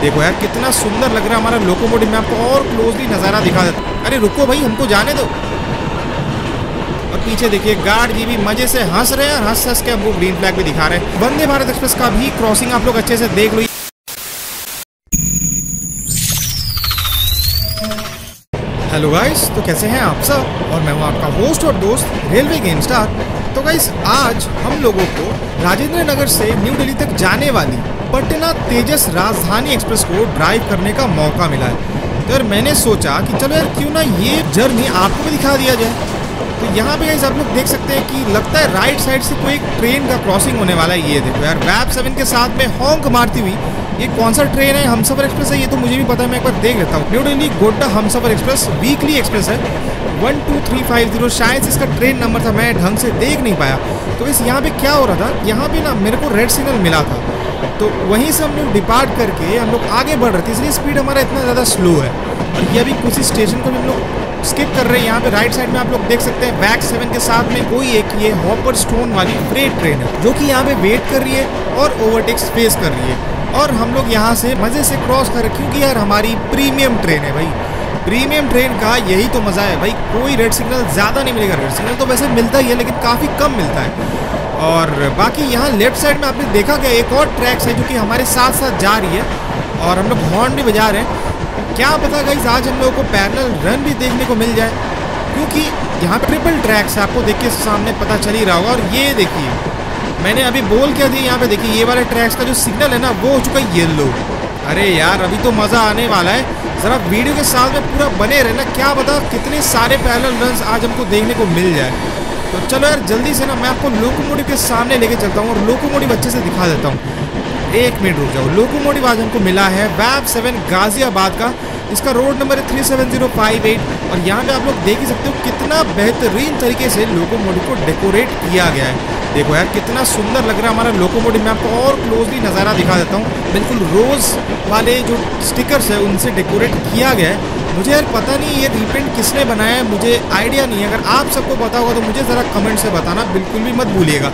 देखो यार, कितना सुंदर लग रहा है हमारा लोकोमोटिव मैं आपको और क्लोजली नज़ारा दिखा देता अरे रुको भाई, हमको जाने दो। और पीछे देखिए, गार्ड जी भी मज़े से हंस रहे हैं और हंस हंस के हमको ग्रीन फ्लैग भी दिखा रहे हैं। वंदे भारत एक्सप्रेस का भी क्रॉसिंग आप लोग अच्छे से देख लो। हेलो गाइस तो कैसे हैं आप सब? और मैं हूँ आपका होस्ट और दोस्त, रेलवे गेम स्टार तो गाइस, आज हम लोगों को राजेंद्र नगर से न्यू दिल्ली तक जाने वाली पटना तेजस राजधानी एक्सप्रेस को ड्राइव करने का मौका मिला है। तो यार मैंने सोचा कि चलो यार क्यों ना ये जर्नी आपको भी दिखा दिया जाए। तो यहाँ पे आप लोग देख सकते हैं कि लगता है राइट साइड से कोई ट्रेन का क्रॉसिंग होने वाला है, ये देखो यार वैब सेवन के साथ में हॉन्क मारती हुई, ये कौन सा ट्रेन है? हमसफर एक्सप्रेस है, ये तो मुझे भी पता है, मैं एक बार देख लेता हूँ। New Delhi Godda Humsafar Express weekly express है। One two three five zero शायद इसका ट्रेन नंबर था, मैं ढंग से देख नहीं पाया। तो इस यहाँ पे क्या हो रहा था? यहाँ पे ना मेरे को रेड सिग्नल मिला था। तो वहीं से हम लोग डिपार्ट करके हम लोग आगे बढ़ रहे थे, इसलिए स्पीड हमारा इतना ज़्यादा स्लो है। और ये अभी कुछ स्टेशन को भी हम लोग स्किप कर रहे हैं। यहाँ पे राइट साइड में आप लोग देख सकते हैं बैक सेवन के साथ में कोई एक ये हॉपर स्टोन वाली फ्रेट ट्रेन है, जो कि यहाँ पे वेट कर रही है और ओवरटेक्स फेस कर रही है। और हम लोग यहाँ से मज़े से क्रॉस कर रहे क्योंकि यार हमारी प्रीमियम ट्रेन है भाई। प्रीमियम ट्रेन का यही तो मज़ा है भाई, कोई रेड सिग्नल ज़्यादा नहीं मिलेगा। रेड सिग्नल तो वैसे मिलता ही है, लेकिन काफ़ी कम मिलता है। और बाकी यहाँ लेफ़्ट साइड में आपने देखा गया एक और ट्रैक्स है जो कि हमारे साथ साथ जा रही है और हम लोग हॉर्न भी बजा रहे हैं। क्या पता गई आज हम लोगों को पैरल रन भी देखने को मिल जाए, क्योंकि यहाँ पे ट्रिपल ट्रैक्स है, आपको देखिए सामने पता चल ही रहा होगा। और ये देखिए, मैंने अभी बोल क्या दिया यहाँ पे, देखिए ये वाले ट्रैक्स का जो सिग्नल है ना, वो हो चुका है येल्लो अरे यार, अभी तो मज़ा आने वाला है। ज़रा वीडियो के साथ में पूरा बने रहना, क्या पता कितने सारे पैरल रन आज हमको देखने को मिल जाए। तो चलो यार, जल्दी से ना मैं आपको लोकोमोटिव के सामने लेके चलता हूँ और लोकोमोटिव अच्छे से दिखा देता हूँ। एक मिनट रुक जाओ। लोकोमोटिव आज हमको मिला है वैब सेवन गाजियाबाद का। इसका रोड नंबर है three seven zero five eight और यहाँ पे आप लोग देख ही सकते हो कितना बेहतरीन तरीके से लोकोमोटिव को डेकोरेट किया गया है। देखो यार, कितना सुंदर लग रहा है हमारा लोकोमोटिव। मैं आपको और क्लोजली नज़ारा दिखा देता हूँ। बिल्कुल रोज़ वाले जो स्टिकर्स है, उनसे डेकोरेट किया गया है। मुझे यार पता नहीं ये रिपेंट किसने बनाया है, मुझे आइडिया नहीं है। अगर आप सबको पता होगा तो मुझे ज़रा कमेंट से बताना, बिल्कुल भी मत भूलिएगा।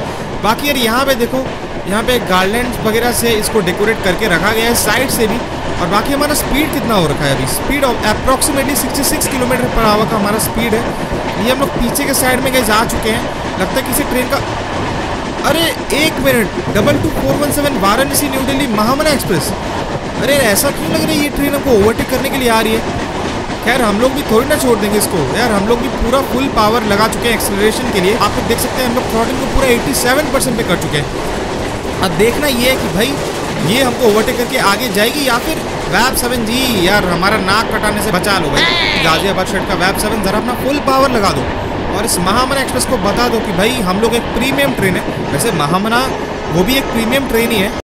बाकी यार यहाँ पे देखो, यहाँ पे गार्लैंड वगैरह से इसको डेकोरेट करके रखा गया है साइड से भी। और बाकी हमारा स्पीड कितना हो रखा है अभी? Speed of approximately 66 kilometre per hour का हमारा स्पीड है। ये हम लोग पीछे के साइड में गए जा चुके हैं। लगता है किसी ट्रेन का अरे, एक minute double two four one seven Varanasi New Delhi Mahamana Express अरे, ऐसा क्यों लग रहा है ये ट्रेन हमको ओवरटेक करने के लिए आ रही है? खैर, हम लोग भी थोड़ी ना छोड़ देंगे इसको। यार, हम लोग भी पूरा फुल पावर लगा चुके हैं एक्सेलरेशन के लिए। आप लोग देख सकते हैं, हम लोग थ्रॉटलिंग को पूरा 87 परसेंट पे कर चुके हैं। अब देखना ये है कि भाई, ये हमको ओवरटेक करके आगे जाएगी या फिर वैब सेवन जी, यार, हमारा नाक कटाने से बचा लो भाई। गाजियाबाद शर्ट का वैब सेवन ज़रा अपना फुल पावर लगा दो। और इस महामना एक्सप्रेस को बता दो कि भाई, हम लोग एक प्रीमियम ट्रेन है। वैसे महामना, वो भी एक प्रीमियम ट्रेन ही है।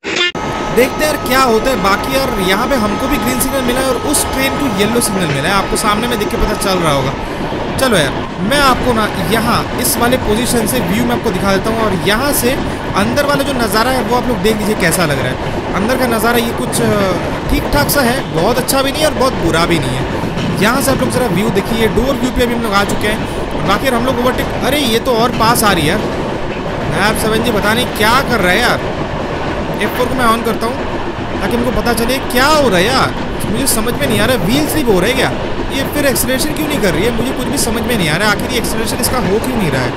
देखते हैं यार क्या होता है। बाकी यार यहाँ पे हमको भी ग्रीन सिग्नल मिला है और उस ट्रेन को येलो सिग्नल मिला है। आपको सामने में देख के पता चल रहा होगा। चलो यार, मैं आपको ना यहाँ इस वाले पोजीशन से व्यू में आपको दिखा देता हूँ और यहाँ से अंदर वाला जो नज़ारा है वो आप लोग देख लीजिए कैसा लग रहा है। अंदर का नज़ारा ये कुछ ठीक ठाक सा है, बहुत अच्छा भी नहीं है और बहुत बुरा भी नहीं है। यहाँ से आप लोग ज़रा व्यू देखिए डोर व्यू पे अभी हम लोग आ चुके हैं। बाकी हम लोग ओवरटेक अरे ये तो और पास आ रही है। यार मैं आप समझ जी पता नहीं क्या कर रहा है यार। एफ़ को मैं ऑन करता हूँ, ताकि हमको पता चले क्या हो रहा है यार। मुझे समझ में नहीं आ रहा है व्हील स्लिप हो रहा है क्या? ये फिर एक्सलेशन क्यों नहीं कर रही है? मुझे कुछ भी समझ में नहीं आ रहा है आखिर ये एक्सलेशन इसका हो क्यों नहीं रहा है?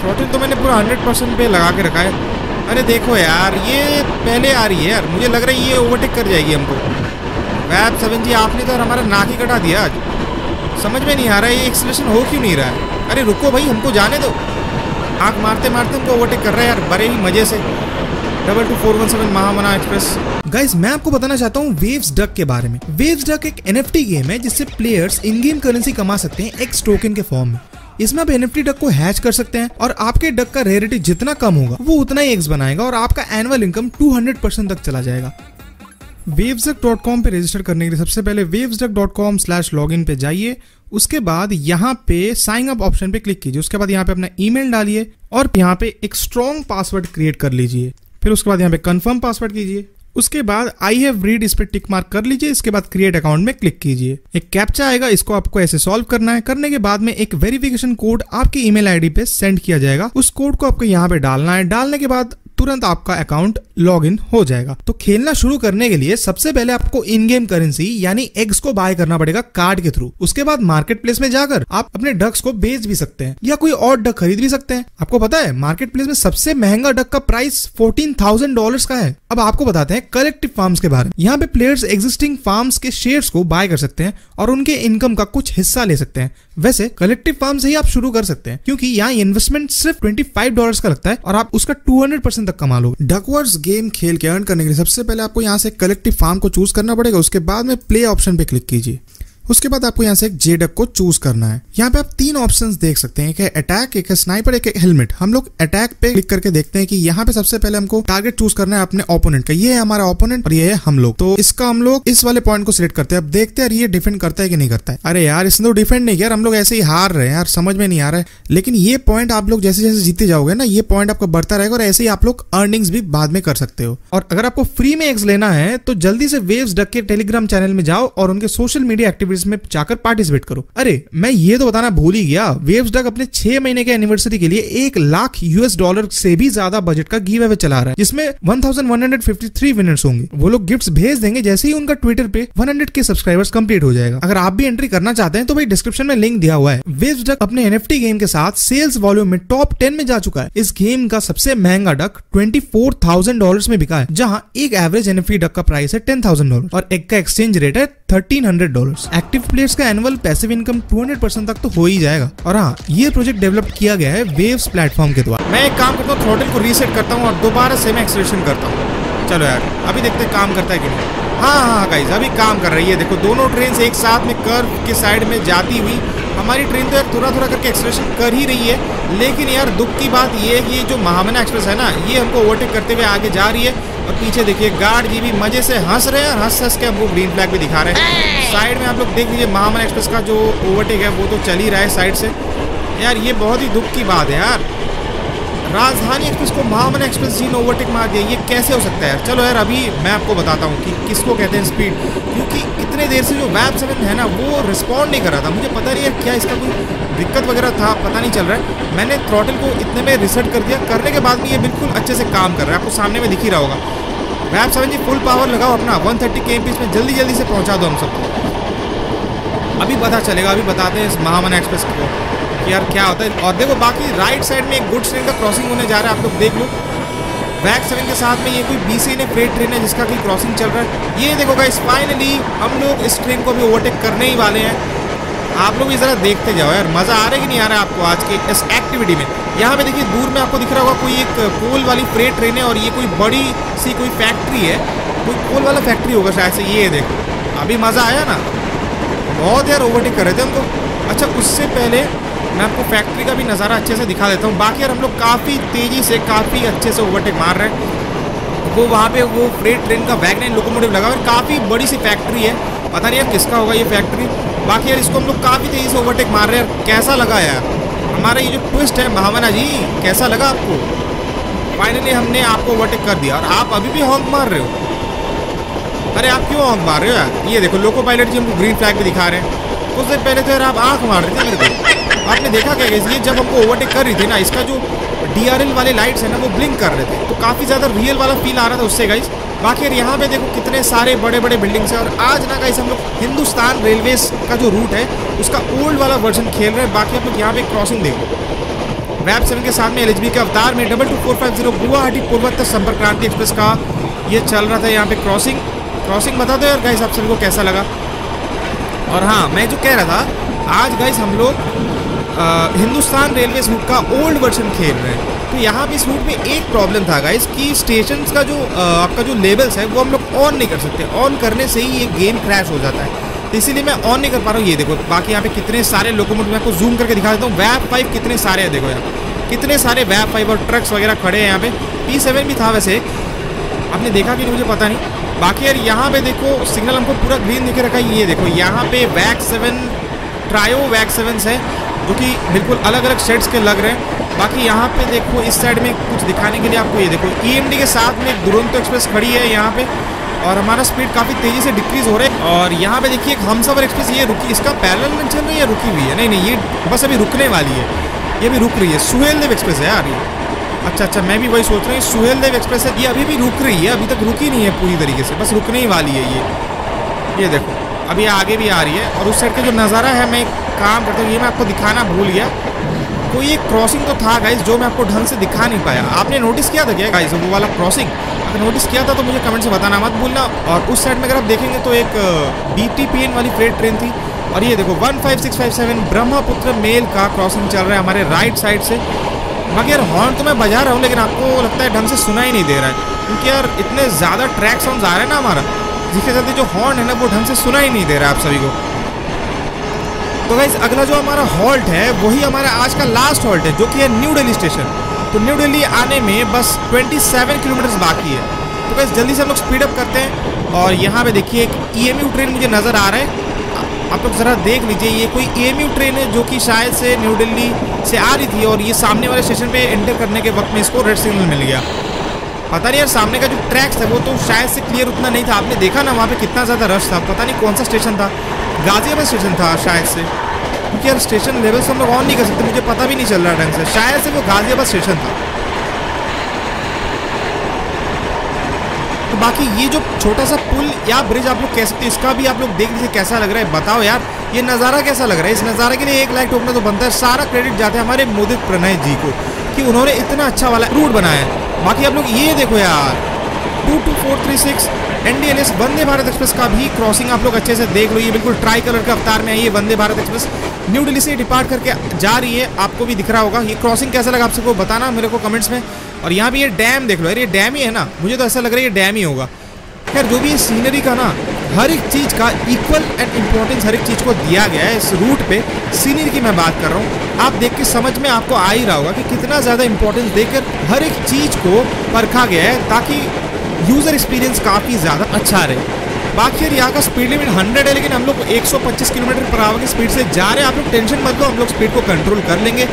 थ्रोटल तो मैंने पूरा हंड्रेड परसेंट पे लगा के रखा है। अरे देखो यार, ये पहले आ रही है यार। मुझे लग रहा है ये ओवरटेक कर जाएगी हमको। वैब सेवन जी, आपने तो हमारा नाक ही कटा दिया आज। समझ में नहीं आ रहा है, ये एक्सलेशन हो क्यों नहीं रहा है? अरे रुको भाई, हमको जाने दो। आँख मारते मारते हमको ओवरटेक कर रहा है यार, बड़े ही मज़े से। Double two four one seven Mahamana Express. Guys मैं आपको बताना चाहता हूँ वेव्स डक के बारे में। वेव्स डक एक एनएफटी गेम है जिससे प्लेयर्स इन गेम करेंसी कमा सकते हैं एक्स टोकन के फॉर्म में। इसमें आप एनएफटी डक को हैच कर सकते हैं और आपके डक का रेयरिटी जितना कम होगा, वो उतना ही एक्स बनाएगा और आपका एनुअल इनकम 200 परसेंट तक चला जाएगा। वेव्सडक.com पे रजिस्टर करने के लिए सबसे पहले वेव्सडक.com स्लैश लॉग इन पे जाइए। उसके बाद यहाँ पे साइन अप ऑप्शन पे क्लिक कीजिए। उसके बाद यहाँ पे अपना ईमेल डालिए और यहाँ पे एक स्ट्रॉन्ग पासवर्ड क्रिएट कर लीजिए। फिर उसके बाद यहाँ पे कन्फर्म पासवर्ड कीजिए। उसके बाद आई हैव रीड इस पर टिक मार्क कर लीजिए। इसके बाद क्रिएट अकाउंट में क्लिक कीजिए। एक कैप्चा आएगा, इसको आपको ऐसे सॉल्व करना है। करने के बाद में एक वेरिफिकेशन कोड आपकी ईमेल आईडी पे सेंड किया जाएगा। उस कोड को आपको यहाँ पे डालना है। डालने के बाद तुरंत आपका अकाउंट लॉग इन हो जाएगा। तो खेलना शुरू करने के लिए सबसे पहले आपको इन गेम करेंसी यानी एग्स को बाय करना पड़ेगा कार्ड के थ्रू उसके बाद मार्केट प्लेस में जाकर आप अपने डक्स को बेच भी सकते हैं या कोई और डक खरीद भी सकते हैं। आपको पता है मार्केट प्लेस में सबसे महँगा डक का प्राइस फोर्टीन थाउज़ेंड डॉलर का है। अब आपको बताते हैं कलेक्टिव फार्म्स के बारे में। यहाँ पे प्लेयर्स एग्जिस्टिंग फार्म्स के शेयर्स को बाय कर सकते हैं और उनके इनकम का कुछ हिस्सा ले सकते हैं। वैसे कलेक्टिव फार्म से ही आप शुरू कर सकते हैं, क्योंकि यहाँ इन्वेस्टमेंट सिर्फ़ ट्वेंटी फाइव डॉलर का लगता है और आप उसका टू हंड्रेड परसेंट तक कमा लो। डकवर्स गेम खेल के अर्न करने के लिए सबसे पहले आपको यहाँ से कलेक्टिव फार्म को चूज़ करना पड़ेगा। उसके बाद में प्ले ऑप्शन पे क्लिक कीजिए। उसके बाद आपको यहाँ से एक जेडक को चूज़ करना है। यहाँ पे आप तीन ऑप्शन देख सकते हैं। एक है अटैक एक है स्नाइपर एक हेलमेट हम लोग अटैक पे क्लिक करके देखते हैं कि यहाँ पे सबसे पहले हमको टारगेट चूज़ करना है अपने ओपोनेंट का। ये है हमारा ओपोनेंट और ये है हम लोग। तो इसका हम लोग इस वाले पॉइंट को सिलेक्ट करते हैं। अब देखते हैं ये डिफेंड करता है कि नहीं करता है। अरे यार, इसने तो डिफेंड नहीं किया। हम लोग ऐसे ही हार रहे हैं यार, समझ में नहीं आ रहा है। लेकिन ये पॉइंट आप लोग जैसे जैसे जीते जाओगे ना, ये पॉइंट आपका बढ़ता रहेगा और ऐसे ही आप लोग अर्निंग्स भी बाद में कर सकते हो। और अगर आपको फ्री में एग्स लेना है तो जल्दी से वेव्स डक के टेलीग्राम चैनल में जाओ और उनके सोशल मीडिया एक्टिविटीज़ में जाकर पार्टिसिपेट करो। अरे, मैं ये तो बताना भूल ही गया। वेव्स डक अपने छह महीने के एनिवर्सरी के लिए एक लाख यूएस डॉलर से भी ज़्यादा बजट का गिव अवे चला रहा है, जिसमें 1153 विनर्स होंगे। वो लोग गिफ्ट्स भेज देंगे, जैसे ही उनका ट्विटर पे 100 के सब्सक्राइबर्स कंप्लीट हो जाएगा। अगर आप भी एंट्री करना चाहते हैं तो भाई डिस्क्रिप्शन में लिंक दिया हुआ है। वेव्स डक अपने एनएफटी गेम के साथ सेल्स वॉल्यूम में टॉप टेन में जा चुका है। इस गेम का सबसे महँगा duck twenty four thousand dollar में बिका है, जहाँ एक एवरेज एनएफटी डक का प्राइस है टेन थाउज़ेंड डॉलर और एक का एक्सचेंज रेट है thirteen hundred dollar active players का annual passive income two hundred percent तक तो हो ही जाएगा। और हाँ ये प्रोजेक्ट डेवलप किया गया है वेव्स प्लेटफॉर्म के द्वारा। मैं एक काम करता हूँ को रीसेट करता हूँ और दोबारा से मैं एक्सलेशन करता हूँ। चलो यार, अभी देखते हैं काम करता है कि नहीं। हाँ हाँ गाइज़ अभी काम कर रही है। देखो, दोनों ट्रेन एक साथ में कर्व के साइड में जाती हुई, हमारी ट्रेन तो यार थोड़ा थोड़ा करके एक्सप्रेशन कर ही रही है। लेकिन यार, दुख की बात ये है कि ये जो महामना एक्सप्रेस है ना, ये हमको ओवरटेक करते हुए आगे जा रही है। और पीछे देखिए गार्ड जी भी मज़े से हंस रहे हैं और हंस हंस के हमको ग्रीन फ्लैग भी दिखा रहे हैं। साइड में आप लोग देख लीजिए, महामना एक्सप्रेस का जो ओवरटेक है, वो तो चल ही रहा है साइड से। यार, ये बहुत ही दुख की बात है यार। राजधानी एक्सप्रेस को महामना एक्सप्रेस जी ने ओवरटेक मार दिया ये कैसे हो सकता है यार? चलो यार, अभी मैं आपको बताता हूँ कि किसको कहते हैं स्पीड क्योंकि इतने देर से जो वैब सेवन है ना, वो रिस्पॉन्ड नहीं कर रहा था। मुझे पता नहीं है क्या इसका कोई दिक्कत वगैरह था, पता नहीं चल रहा है। मैंने थ्रॉटल को इतने में रिसेट कर दिया। करने के बाद में ये बिल्कुल अच्छे से काम कर रहा है। आपको सामने में दिख ही रहा होगा। वैब सेवन जी फुल पावर लगाओ अपना। वन थर्टी के में जल्दी जल्दी से पहुँचा दो हम सबको। अभी पता चलेगा, अभी बताते हैं इस महामना एक्सप्रेस को। कि यार क्या होता है? और देखो, बाकी राइट साइड में एक गुड्स ट्रेन का क्रॉसिंग होने जा रहा है, आप लोग देख लो। बैक सेवन के साथ में ये कोई बीसी ने फ्रेट ट्रेन है जिसका कोई क्रॉसिंग चल रहा है। ये देखो गाइस फाइनली हम लोग इस ट्रेन को भी ओवरटेक करने ही वाले हैं। आप लोग भी ज़रा देखते जाओ यार, मज़ा आ रहा है कि नहीं आ रहा है आपको आज के इस एक्टिविटी में? यहाँ पे देखिए, दूर में आपको दिख रहा होगा, कोई एक कोल वाली फ्रेट ट्रेन है और ये कोई बड़ी सी कोई फैक्ट्री है। कोई कोल वाला फैक्ट्री होगा शायद से, ये देखो। अभी मज़ा आया ना? बहुत यार ओवरटेक कर रहे थे हमको अच्छा उससे पहले मैं आपको फैक्ट्री का भी नज़ारा अच्छे से दिखा देता हूँ। बाकी यार, हम लोग काफ़ी तेज़ी से, काफ़ी अच्छे से ओवरटेक मार रहे हैं। वो वहाँ पे, वो फ्रेट ट्रेन का वैगन लोकोमोटिव लगा हुआ है काफ़ी बड़ी सी फैक्ट्री है। पता नहीं यार किसका होगा ये फैक्ट्री बाकी यार, इसको हम लोग काफ़ी तेज़ी से ओवरटेक मार रहे हैं। कैसा लगा यार? हमारा ये जो ट्विस्ट है, भावना जी, कैसा लगा आपको? फाइनली हमने आपको ओवरटेक कर दिया और आप अभी भी हॉन्क मार रहे हो। अरे, आप क्यों हॉन्क मार रहे हो यार? ये देखो लोको पायलट जी हमको ग्रीन फ्लैग भी दिखा रहे हैं। कुछ देर पहले तो यार आप आँख मार रहे थे आपने देखा क्या ये जब हमको ओवरटेक कर रही थी ना, इसका जो डीआरएल वाले लाइट्स है ना, वो ब्लिंक कर रहे थे। तो काफ़ी ज़्यादा रियल वाला फील आ रहा था उससे गाइस बाकी यहाँ पे देखो कितने सारे बड़े बड़े बिल्डिंग्स हैं। और आज ना गाइस हम लोग हिंदुस्तान रेलवे का जो रूट है, उसका ओल्ड वाला वर्जन खेल रहे हैं। बाकी आप लोग यहाँ पे क्रॉसिंग देखो वैब सेवन के में एल के अवतार में double two four five zero Guwahati Purvottar Sampark Kranti express का ये चल रहा था यहाँ पे क्रॉसिंग क्रॉसिंग बता दो यार गाइस आप सभी को कैसा लगा? और हाँ मैं जो कह रहा था, आज गाइस हम लोग हिंदुस्तान रेलवे रूट का ओल्ड वर्जन खेल रहे हैं। तो यहाँ पे इस रूट में एक प्रॉब्लम था गाइस कि स्टेशन का जो आ, आपका जो लेवल्स है वो हम लोग ऑन नहीं कर सकते। ऑन करने से ही ये गेम क्रैश हो जाता है। तो इसीलिए मैं ऑन नहीं कर पा रहा हूँ। ये देखो बाकी यहाँ पे कितने सारे लोकोमोटिव मैं आपको जूम करके दिखा देता हूँ। वैप फाइव कितने सारे हैं देखो यहाँ कितने सारे वैप फाइव और ट्रक्स वगैरह खड़े हैं यहाँ पे। पी सेवन भी था वैसे। आपने देखा कि नहीं मुझे पता नहीं। बाकी यार यहाँ पे देखो सिग्नल हमको पूरा ग्रीन दिखे रखा है। ये देखो यहाँ पे वैक सेवन ट्रायो वैक सेवन है। जो कि बिल्कुल अलग अलग शेड्स के लग रहे हैं। बाकी यहाँ पे देखो, इस साइड में कुछ दिखाने के लिए आपको ये देखो ई e के साथ में एक दुरंतो एक्सप्रेस खड़ी है यहाँ पे और हमारा स्पीड काफ़ी तेज़ी से डिक्रीज हो रहा है और यहाँ पे देखिए हम सफ़र एक्सप्रेस ये रुकी, इसका पैरल में चल रही है रुकी हुई है। नहीं नहीं, ये बस अभी रुकने वाली है। ये भी रुक रही है। सुहेल देव एक्सप्रेस है यार ये। अच्छा अच्छा मैं भी वही सोच रहा हूँ सुहेल देव एक्सप्रेस है, ये अभी भी रुक रही है, अभी तक रुकी नहीं है पूरी तरीके से, बस रुकने ही वाली है ये। ये देखो। अभी आगे भी आ रही है और उस साइड का जो नज़ारा है, मैं एक काम करता हूँ, ये मैं आपको दिखाना भूल गया। कोई एक क्रॉसिंग तो था गाइस जो मैं आपको ढंग से दिखा नहीं पाया। आपने नोटिस किया था क्या गाइज़ वो वाला क्रॉसिंग अगर नोटिस किया था तो मुझे कमेंट से बताना मत भूलना। और उस साइड में अगर आप देखेंगे तो एक बी टी पी एन वाली फ्रेट ट्रेन थी। और ये देखो one five six five seven Brahmaputra Mail का क्रॉसिंग चल रहा है हमारे राइट साइड से। बाकी यार हॉर्न तो मैं बजा रहा हूँ, लेकिन आपको लगता है ढंग से सुना ही नहीं दे रहा है। क्योंकि यार, इतने ज़्यादा ट्रैक साउंड आ रहे हैं ना हमारा। जिसके चलते जो हॉर्न है ना, वो ढंग से सुना ही नहीं दे रहा आप सभी को। तो गाइज़ अगला जो हमारा हॉल्ट है, वही हमारा आज का लास्ट हॉल्ट है, जो कि है न्यू दिल्ली स्टेशन तो न्यू दिल्ली आने में बस 27 किलोमीटर बाकी है। तो गाइज़ जल्दी से हम लोग स्पीड अप करते हैं और यहाँ पे देखिए एक EMU ट्रेन मुझे नज़र आ रहा है। आप लोग ज़रा देख लीजिए, ये कोई EMU ट्रेन है जो कि शायद से न्यू दिल्ली से आ रही थी और ये सामने वाले स्टेशन पे एंटर करने के वक्त में इसको रेड सिग्नल मिल गया। पता नहीं यार, सामने का जो ट्रैक्स है वो तो शायद से क्लियर उतना नहीं था। आपने देखा ना वहाँ पे कितना ज़्यादा रश था? पता नहीं कौन सा स्टेशन था। गाजियाबाद स्टेशन था शायद से। क्योंकि यार स्टेशन लेवल से हम लोग ऑन नहीं कर सकते, मुझे पता भी नहीं चल रहा ढंग से। शायद से वो गाजियाबाद स्टेशन था। तो बाकी ये जो छोटा सा पुल या ब्रिज आप लोग कह सकते इसका भी आप लोग देख लीजिए कैसा लग रहा है। बताओ यार, ये नज़ारा कैसा लग रहा है? इस नज़ारे के लिए एक लाइक ठोकना तो बनता है। सारा क्रेडिट जाता है हमारे मोदित प्रणय जी को। कि उन्होंने इतना अच्छा वाला रूट बनाया है। बाकी आप लोग ये देखो यार two two four three six N D N S Vande Bharat Express का भी क्रॉसिंग आप लोग अच्छे से देख लो। ये बिल्कुल ट्राई कलर के अवतार में आई है, वंदे भारत एक्सप्रेस। न्यू दिल्ली से डिपार्ट करके जा रही है, आपको भी दिख रहा होगा। ये क्रॉसिंग कैसा लगा आप सबको बताना मेरे को कमेंट्स में। और यहाँ भी ये डैम देख लो यार, ये डैम ही है ना। मुझे तो ऐसा लग रहा है ये डैम ही होगा। खैर, जो भी सीनरी का ना हर एक चीज़ का इक्वल एंड इम्पोर्टेंस हर एक चीज़ को दिया गया है इस रूट पे। सीनरी की मैं बात कर रहा हूँ। आप देख के समझ में आपको आ ही रहा होगा कि कितना ज़्यादा इंपॉर्टेंस देकर हर एक चीज़ को परखा गया है ताकि यूज़र एक्सपीरियंस काफ़ी ज़्यादा अच्छा रहे। बाकी यहाँ का स्पीड लिमिट 100 है, लेकिन हम लोग 125 किलोमीटर पर आवर की स्पीड से जा रहे हैं। आप लोग टेंशन मत लो, हम लोग स्पीड को कंट्रोल कर लेंगे।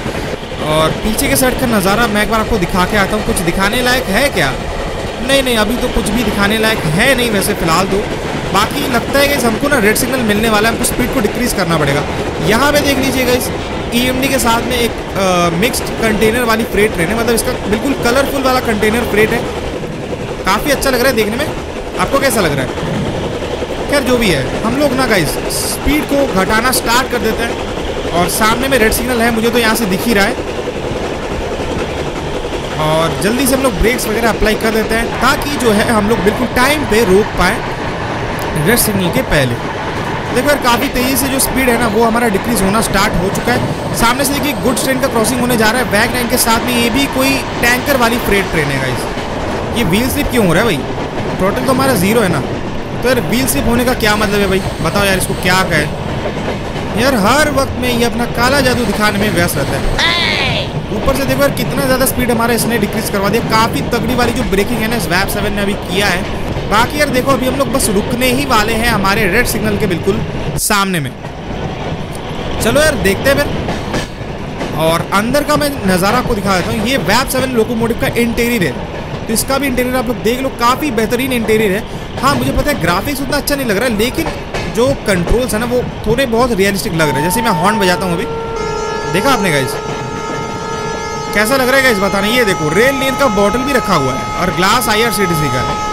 और पीछे के साइड का नज़ारा मैं एक बार आपको दिखा के आता हूँ। कुछ दिखाने लायक है क्या? नहीं नहीं, अभी तो कुछ भी दिखाने लायक है नहीं वैसे फ़िलहाल तो। बाकी लगता है कि हमको ना रेड सिग्नल मिलने वाला है, हमको स्पीड को डिक्रीज करना पड़ेगा। यहाँ पे देख लीजिएगा इस ई e के साथ में एक मिक्स्ड कंटेनर वाली फ्रेट ट्रेन है। मतलब इसका बिल्कुल कलरफुल वाला कंटेनर फ्रेट है। काफ़ी अच्छा लग रहा है देखने में। आपको कैसा लग रहा है? खैर, जो भी है। हम लोग ना गाइज़ स्पीड को घटाना स्टार्ट कर देते हैं। और सामने में रेड सिग्नल है, मुझे तो यहाँ से दिख ही रहा है। और जल्दी से हम लोग ब्रेक्स वगैरह अप्लाई कर देते हैं, ताकि जो है, हम लोग बिल्कुल टाइम पे रोक पाए। रेड सिग्नल के पहले। देखो यार, काफ़ी तेज़ी से जो स्पीड है ना, वो हमारा डिक्रीज होना स्टार्ट हो चुका है। सामने से देखिए गुड्स ट्रेन का क्रॉसिंग होने जा रहा है। बैक लाइन के साथ में ये भी कोई टैंकर वाली फ्रेट ट्रेन है गाइस ये व्हील स्लिप क्यों हो रहा है भाई? टोटल तो हमारा ज़ीरो है ना। तो यार व्हील स्लिप होने का क्या मतलब है भाई? बताओ यार, इसको क्या कहे? यार, हर वक्त में ये अपना काला जादू दिखाने में व्यस्त रहता है। ऊपर से देखो यार, कितना ज़्यादा स्पीड हमारा इसने डिक्रीज करवा दिया। काफ़ी तगड़ी वाली जो ब्रेकिंग है ना स्वैप सेवन ने अभी किया है। बाकी यार देखो, अभी हम लोग बस रुकने ही वाले हैं हमारे रेड सिग्नल के बिल्कुल सामने में। चलो यार, देखते हैं फिर। और अंदर का मैं नज़ारा आपको दिखा देता हूँ। ये वैब सेवन लोकोमोटिव का इंटीरियर है। तो इसका भी इंटीरियर आप लोग देख लो, काफ़ी बेहतरीन इंटीरियर है। हाँ मुझे पता है ग्राफिक्स उतना अच्छा नहीं लग रहा है, लेकिन जो कंट्रोल्स है ना, वो थोड़े बहुत रियलिस्टिक लग रहे हैं। जैसे मैं हॉर्न बजाता हूँ अभी। देखा आपने गाइज़ कैसा लग रहा है गाइज़ बताना। ये देखो रेल लेन का बॉटल भी रखा हुआ है। और glass I R C T C का है।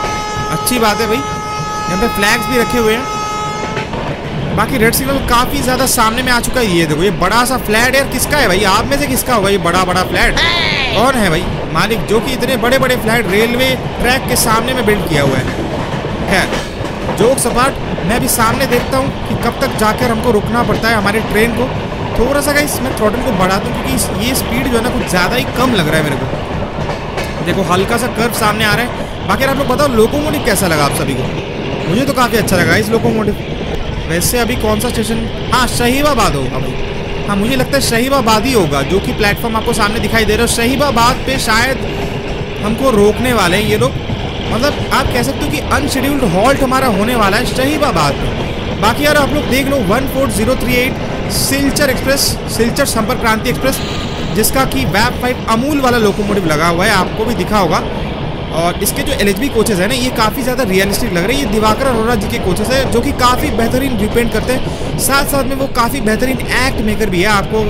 अच्छी बात है भाई। यहाँ पे फ्लैग्स भी रखे हुए हैं। बाकी रेड सिग्नल काफ़ी ज़्यादा सामने में आ चुका है। ये देखो, ये बड़ा सा फ्लैट यार किसका है भाई? आप में से किसका होगा ये बड़ा बड़ा फ्लैट कौन है भाई? मालिक, जो कि इतने बड़े बड़े फ्लैट रेलवे ट्रैक के सामने में बिल्ड किया हुआ है। खैर जोक सपाट मैं भी सामने देखता हूँ कि कब तक जाकर हमको रुकना पड़ता है हमारे ट्रेन को। थोड़ा सा गाइस मैं थ्रोटल को बढ़ा दूँ क्योंकि ये स्पीड जो है ना, कुछ ज़्यादा ही कम लग रहा है मेरे को। देखो, हल्का सा कर्व सामने आ रहा है। बाकी आप लोग बताओ लोकोमोटिव कैसा लगा आप सभी को? मुझे तो काफ़ी अच्छा लगा इस लोकोमोटिव वैसे अभी कौन सा स्टेशन हाँ शहीबाबाद होगा भाई। हाँ मुझे लगता है शहीबाबाद ही होगा, जो कि प्लेटफॉर्म आपको सामने दिखाई दे रहा है। शहीबाबाद पे शायद हमको रोकने वाले हैं ये लोग। मतलब आप कह सकते हो कि अनशेड्यूल्ड हॉल्ट हमारा होने वाला है शहीबाबाद में बाकी यार आप लोग देख लो one four zero three eight Silchar Express Silchar Sampark Kranti Express जिसका कि वैब फाइव अमूल वाला लोकोमोटिव लगा हुआ है, आपको भी दिखा होगा। और इसके जो एल एच कोचेज़ हैं ना, ये काफ़ी ज़्यादा रियलिस्टिक लग रहे हैं। ये दिवाकर अरोरा जी के कोचेज़ हैं, जो कि काफ़ी बेहतरीन रिपेंट करते हैं। साथ साथ में वो काफ़ी बेहतरीन एक्ट मेकर भी है। आपको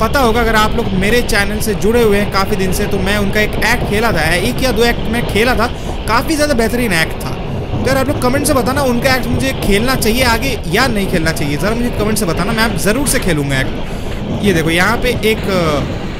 पता होगा, अगर आप लोग मेरे चैनल से जुड़े हुए हैं काफ़ी दिन से तो मैं उनका एक एक्ट खेला था, एक या दो एक्ट मैं खेला था। काफ़ी ज़्यादा बेहतरीन एक्ट था। अगर आप लोग कमेंट से बताना, उनका एक्ट मुझे खेलना चाहिए आगे या नहीं खेलना चाहिए? ज़रा मुझे कमेंट से बताना, मैं आप ज़रूर से खेलूँगा एक्ट ये देखो, यहाँ पे एक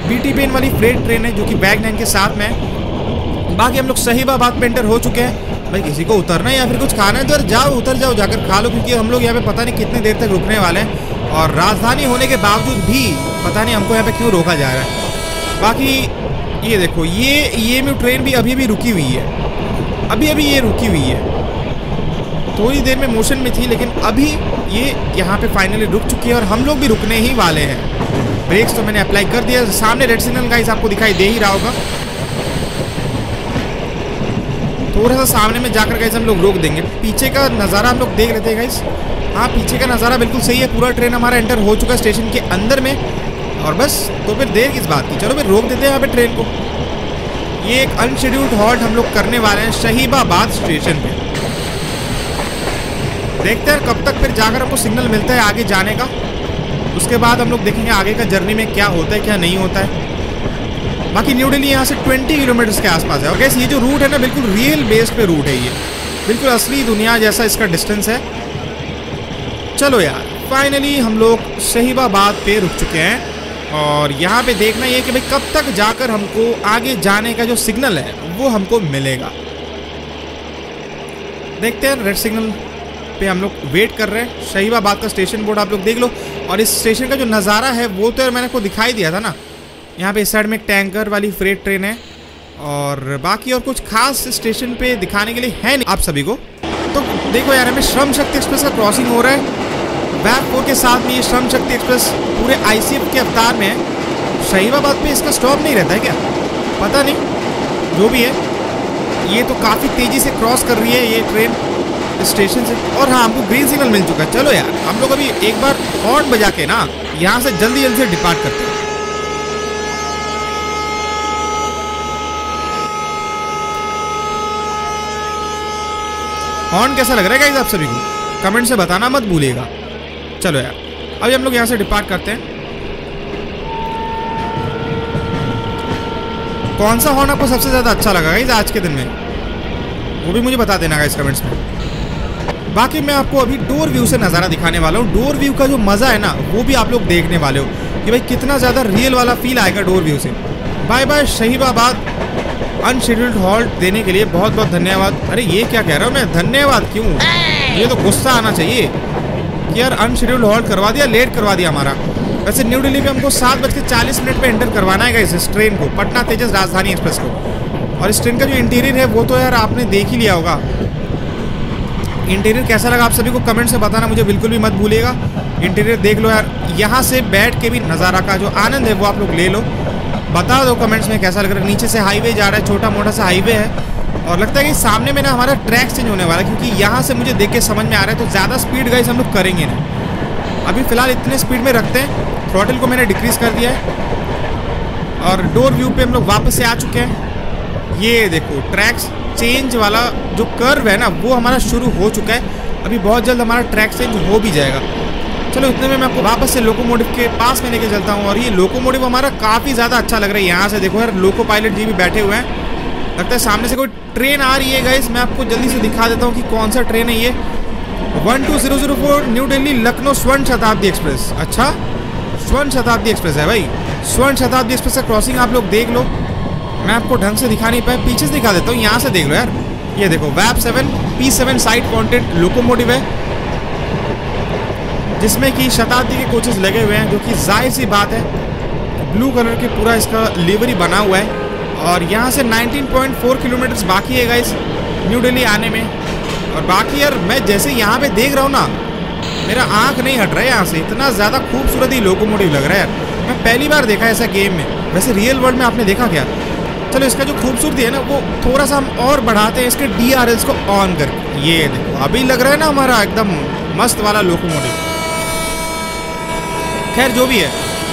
बी टी पेन वाली फ्रेट ट्रेन है, जो कि बैग नाइन के साथ में बाकी हम लोग सहीबाबाद पे एंटर हो चुके हैं। भाई, किसी को उतरना है या फिर कुछ खाना है तो जाओ, उतर जाओ, जाकर खा लो, क्योंकि हम लोग यहाँ पे पता नहीं कितनी देर तक रुकने वाले हैं। और राजधानी होने के बावजूद भी पता नहीं हमको यहाँ पे क्यों रोका जा रहा है। बाकी ये देखो, ये ये में ट्रेन भी अभी अभी रुकी हुई है। अभी अभी ये रुकी हुई है। थोड़ी देर में मोशन में थी, लेकिन अभी ये यहाँ पे फाइनली रुक चुकी है और हम लोग भी रुकने ही वाले हैं। ब्रेक्स तो मैंने अप्लाई कर दिया। सामने रेड सिग्नल गाइस आपको दिखाई दे ही रहा होगा। थोड़ा सा सामने में जाकर गाइस हम लोग रोक देंगे। पीछे का नज़ारा हम लोग देख लेते हैं गाइस हाँ पीछे का नज़ारा बिल्कुल सही है। पूरा ट्रेन हमारा एंटर हो चुका है स्टेशन के अंदर में। और बस तो फिर देर किस बात की? चलो फिर रोक देते हैं यहाँ पे ट्रेन को। ये एक अनशेड्यूल्ड हॉल्ट हम लोग करने वाले हैं शहीबाबाद स्टेशन पे। देखते हैं कब तक फिर जाकर हमको सिग्नल मिलता है आगे जाने का। उसके बाद हम लोग देखेंगे आगे का जर्नी में क्या होता है, क्या नहीं होता है। बाकी न्यू दिल्ली यहाँ से 20 किलोमीटर के आसपास है। और कैसे ये जो रूट है ना, बिल्कुल रियल बेस पे रूट है ये। बिल्कुल असली दुनिया जैसा इसका डिस्टेंस है। चलो यार फाइनली हम लोग शहीबाबाद पे रुक चुके हैं। और यहाँ पे देखना ये कि भाई कब तक जाकर हमको आगे जाने का जो सिग्नल है, वो हमको मिलेगा। देखते हैं रेड सिग्नल पे हम लोग वेट कर रहे हैं। शहीबाबाद का स्टेशन बोर्ड आप लोग देख लो। और इस स्टेशन का जो नज़ारा है, वो तो यार मैंने को दिखाई दिया था ना। यहाँ पे इस साइड में एक टैंकर वाली फ्रेट ट्रेन है और बाकी और कुछ खास स्टेशन पे दिखाने के लिए है नहीं आप सभी को। तो देखो यार, हमें श्रम शक्ति एक्सप्रेस का क्रॉसिंग हो रहा है। वैप फोर के साथ में ये श्रम शक्ति एक्सप्रेस पूरे आईसीएफ के अवतार में है। शहीबाबाद पे इसका स्टॉप नहीं रहता है क्या? पता नहीं, जो भी है। ये तो काफ़ी तेज़ी से क्रॉस कर रही है ये ट्रेन स्टेशन से। और हाँ हमको ग्रीन सिग्नल मिल चुका है। चलो यार, हम लोग अभी एक बार हॉर्न बजा के ना, यहाँ से जल्दी जल्दी से डिपार्ट करते हैं। हॉर्न कैसा लग रहा है आप सभी को? कमेंट से बताना मत भूलिएगा। चलो यार, अभी हम लोग यहाँ से डिपार्ट करते हैं। कौन सा हॉर्न आपको सबसे ज़्यादा अच्छा लगा गाइज़ आज के दिन में? वो भी मुझे बता देना गाइज़ कमेंट्स में। बाकी मैं आपको अभी डोर व्यू से नज़ारा दिखाने वाला हूँ। डोर व्यू का जो मज़ा है ना, वो भी आप लोग देखने वाले हो कि भाई कितना ज़्यादा रियल वाला फील आएगा डोर व्यू से। Bye bye Sahibabad unscheduled halt देने के लिए बहुत बहुत धन्यवाद। अरे ये क्या कह रहा हूँ मैं? धन्यवाद क्यों? ये तो गुस्सा आना चाहिए कि यार अनशेड्यूल्ड हॉल्ट करवा दिया लेट करवा दिया हमारा। वैसे न्यू दिल्ली में हमको सात बज के चालीस मिनट पर एंटर करवाना है इस ट्रेन को, पटना तेजस राजधानी एक्सप्रेस को। और इस ट्रेन का जो इंटीरियर है, वो तो यार आपने देख ही लिया होगा। इंटीरियर कैसा लगा आप सभी को? कमेंट से बताना, मुझे बिल्कुल भी मत भूलिएगा। इंटीरियर देख लो यार, यहाँ से बैठ के भी नज़ारा का जो आनंद है वो आप लोग ले लो। बता दो कमेंट्स में कैसा लग रहा है? नीचे से हाईवे जा रहा है छोटा मोटा सा हाईवे है। और लगता है कि सामने में ना हमारा ट्रैक चेंज होने वाला है, क्योंकि यहाँ से मुझे देख के समझ में आ रहा है तो ज़्यादा स्पीड गाइस हम लोग करेंगे ना। अभी फ़िलहाल इतने स्पीड में रखते हैं थ्रॉटल को मैंने डिक्रीज़ कर दिया है। और डोर व्यू पे हम लोग वापस से आ चुके हैं। ये देखो ट्रैक्स चेंज वाला जो कर्व है ना, वो हमारा शुरू हो चुका है। अभी बहुत जल्द हमारा ट्रैक चेंज हो भी जाएगा। चलो, इतने में मैं आपको वापस से लोकोमोटिव के पास में लेके चलता हूँ और ये लोकोमोटिव हमारा काफ़ी ज़्यादा अच्छा लग रहा है। यहाँ से देखो यार लोको पायलट जी भी बैठे हुए हैं। लगता है सामने से कोई ट्रेन आ रही है गाइस मैं आपको जल्दी से दिखा देता हूँ कि कौन सा ट्रेन है ये। One two zero zero four New Delhi Lucknow Swarna Shatabdi Express अच्छा स्वर्ण शताब्दी एक्सप्रेस है भाई। स्वर्ण शताब्दी एक्सप्रेस का क्रॉसिंग आप लोग देख लो। मैं आपको ढंग से दिखा नहीं पाया, पीछे से दिखा देता हूँ, यहाँ से देख लो यार। ये देखो वैप seven P seven side content locomotive है, जिसमें कि शताब्दी के कोचेस लगे हुए हैं, जो कि ज़ाहिर सी बात है ब्लू कलर के पूरा इसका लिवरी बना हुआ है, और यहाँ से 19.4 किलोमीटर्स बाकी है गाइस न्यू दिल्ली आने में। और बाकी यार, मैं जैसे यहाँ पे देख रहा हूँ ना, मेरा आँख नहीं हट रहा है यहाँ से, इतना ज़्यादा खूबसूरत ही लोकोमोटिव लग रहा है यार। मैं पहली बार देखा ऐसा गेम में। वैसे रियल वर्ल्ड में आपने देखा क्या? चलो इसका जो खूबसूरती है ना, वो थोड़ा सा हम और बढ़ाते हैं इसके डी को ऑन कर। ये देखो, अभी लग रहा है ना हमारा एकदम मस्त वाला लोकोमोटिव खैर, जो भी है।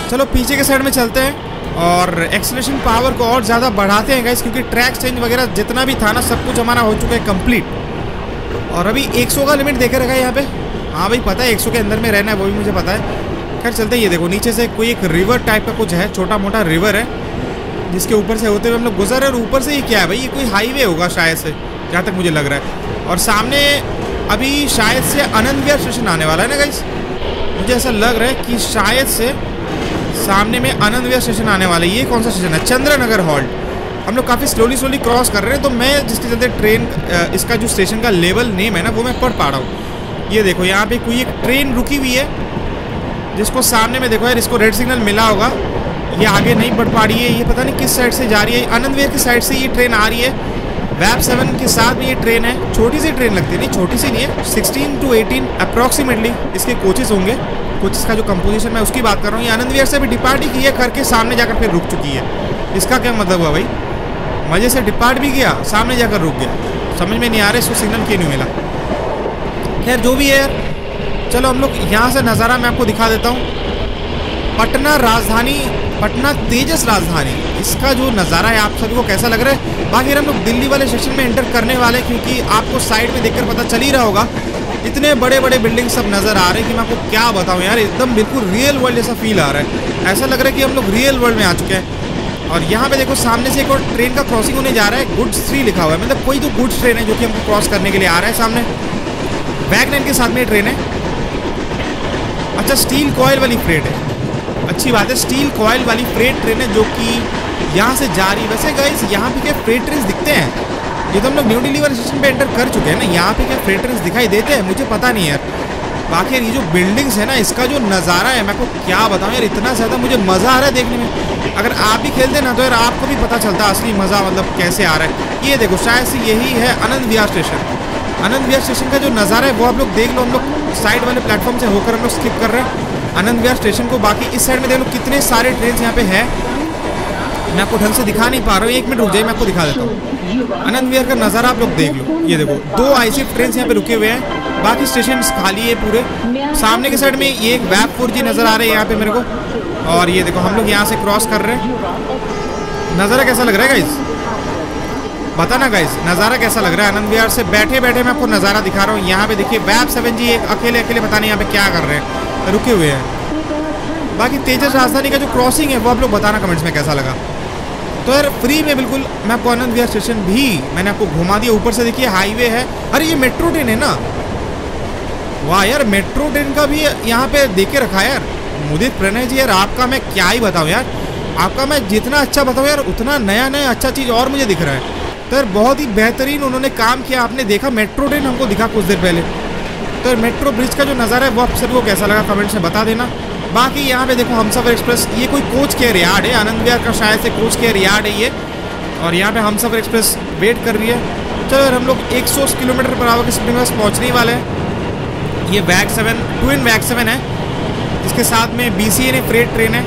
चलो, पीछे के साइड में चलते हैं और एक्सलेशन पावर को और ज़्यादा बढ़ाते हैं गाइस क्योंकि ट्रैक चेंज वगैरह जितना भी था ना, सब कुछ हमारा हो चुका है कंप्लीट और अभी 100 का लिमिट देखे रखा है यहाँ पे। हाँ भाई, पता है 100 के अंदर में रहना है, वो भी मुझे पता है। खैर, चलते ये देखो, नीचे से कोई एक रिवर टाइप का कुछ है छोटा मोटा रिवर है। जिसके ऊपर से होते हुए हम लोग गुजर रहे और ऊपर से ये क्या है भाई, ये कोई हाईवे होगा शायद से, जहाँ तक मुझे लग रहा है। और सामने अभी शायद से आनंद विहार स्टेशन आने वाला है ना गाइस मुझे ऐसा लग रहा है कि शायद से सामने में आनंद विहार स्टेशन आने वाला है। ये कौन सा स्टेशन है? चंद्रनगर हॉल्ट। हम लोग काफ़ी स्लोली स्लोली क्रॉस कर रहे हैं तो मैं जिसके चलते ट्रेन इसका जो स्टेशन का लेवल नेम है ना, वो मैं पढ़ पा रहा हूँ। ये देखो, यहाँ पे कोई एक ट्रेन रुकी हुई है, जिसको सामने में देखो यार, इसको रेड सिग्नल मिला होगा। ये आगे नहीं बढ़ पा रही है, ये पता नहीं किस साइड से जा रही है। आनंद की साइड से ये ट्रेन आ रही है। वैब सेवन के साथ में ये ट्रेन है। छोटी सी ट्रेन लगती है, नहीं, छोटी सी नहीं है। सिक्सटीन टू एटीन अप्रॉक्सीमेटली इसके कोचेस होंगे। कोचेस का जो कंपोजिशन मैं उसकी बात कर रहा हूँ। ये आनंद से भी डिपार्ट ही की है करके सामने जाकर फिर रुक चुकी है। इसका क्या मतलब हुआ भाई? मज़े से डिपार्ट भी किया, सामने जाकर रुक गया। समझ में नहीं आ रहा इसको सिग्नल क्यों नहीं मिला। खैर, जो भी है चलो हम लोग यहाँ से नज़ारा मैं आपको दिखा देता हूँ। पटना राजधानी पटना तेजस राजधानी। इसका जो नज़ारा है आप सभी को कैसा लग रहा है? बाकी हम लोग दिल्ली वाले सेक्शन में एंटर करने वाले क्योंकि आपको साइड में देखकर पता चल ही रहा होगा। इतने बड़े बड़े बिल्डिंग सब नज़र आ रहे हैं कि मैं आपको क्या बताऊँ यार, एकदम बिल्कुल रियल वर्ल्ड जैसा फील आ रहा है। ऐसा लग रहा है कि हम लोग रियल वर्ल्ड में आ चुके हैं। और यहाँ पे देखो, सामने से एक और ट्रेन का क्रॉसिंग होने जा रहा है गुड्स थ्री लिखा हुआ है। मतलब कोई तो गुड्स ट्रेन है जो कि हमको क्रॉस करने के लिए आ रहा है सामने। वैगनर के साथ में ट्रेन है। अच्छा स्टील कॉयल वाली फ्रेट है। अच्छी बात है स्टील कॉयल वाली फ्रेट ट्रेन है जो कि यहाँ से जा रही वैसे गाइस यहाँ पे क्या फ्रेट ट्रेन दिखते हैं? ये तो हम लोग न्यू वाले स्टेशन पे एंटर कर चुके हैं ना, यहाँ पे क्या फ्रेट ट्रेन दिखाई देते हैं? मुझे पता नहीं यार। बाकी ये जो बिल्डिंग्स है ना, इसका जो नज़ारा है, मैं को क्या बताऊँ यार, इतना ज़्यादा मुझे मज़ा आ रहा है देखने में। अगर आप भी खेलते ना तो यार आपको भी पता चलता असली मज़ा मतलब कैसे आ रहा है। ये देखो, शायद से यही है आनंद विहार स्टेशन आनंद विहार स्टेशन का जो नज़ारा है, वो आप लोग देख लो, हम लोग साइड वाले प्लेटफॉर्म से होकर हम लोग स्किप कर रहे हैं। आनंद विहार स्टेशन को। बाकी इस साइड में देख लो कितने सारे ट्रेन यहाँ पे है। मैं आपको ढंग से दिखा नहीं पा रहा हूँ। एक मिनट रुक जाइए, मैं आपको दिखा देता हूँ। आनंद विहार का नज़ारा आप लोग देख लो। ये देखो, दो आईसी ट्रेन यहाँ पे रुके हुए हैं। बाकी स्टेशन खाली है पूरे। सामने के साइड में ये एक वैबपुर जी नज़र आ रहे हैं यहाँ पे मेरे को। और ये देखो, हम लोग यहाँ से क्रॉस कर रहे हैं। नज़ारा कैसा लग रहा है गाइज़ बताना गाइज़ नज़ारा कैसा लग रहा है? आनंद विहार से बैठे बैठे मैं आपको नज़ारा दिखा रहा हूँ। यहाँ पे देखिए वैब सेवन जी एक अकेले अकेले पता नहीं यहाँ पे क्या कर रहे हैं। रुके हुए हैं। बाकी तेजस राजधानी का जो क्रॉसिंग है, वो आप लोग बताना कमेंट्स में कैसा लगा? तो यार फ्री में बिल्कुल, मैं आपको आनंद विहार स्टेशन भी मैंने आपको घुमा दिया। ऊपर से देखिए हाईवे है। अरे, ये मेट्रो ट्रेन है ना? वाह यार मेट्रो ट्रेन का भी यहाँ पे देखे रखा है यार। मुदित प्रणय जी यार, आपका मैं क्या ही बताऊँ यार। आपका मैं जितना अच्छा बताऊँ यार, उतना नया नया अच्छा चीज़ और मुझे दिख रहा है। तो यार, बहुत ही बेहतरीन उन्होंने काम किया। आपने देखा मेट्रो ट्रेन हमको दिखा कुछ देर पहले। तो मेट्रो ब्रिज का जो नज़ारा है, वो आप सभी को कैसा लगा कमेंट से बता देना। बाकी यहाँ पे देखो, हम सफ़र एक्सप्रेस, ये कोई कोच केयर यार्ड है, आनंद विहार का शायद से कोच केयर यार्ड है ये। और यहाँ पे हम सफ़र एक्सप्रेस वेट कर रही है। चलो हम लोग 100 किलोमीटर पर आवर की स्पीड में पहुँचने वाले हैं। ये वैग सेवन टू इन वैग सेवन है। जिसके साथ में बी सी ने फ्रेट ट्रेन है।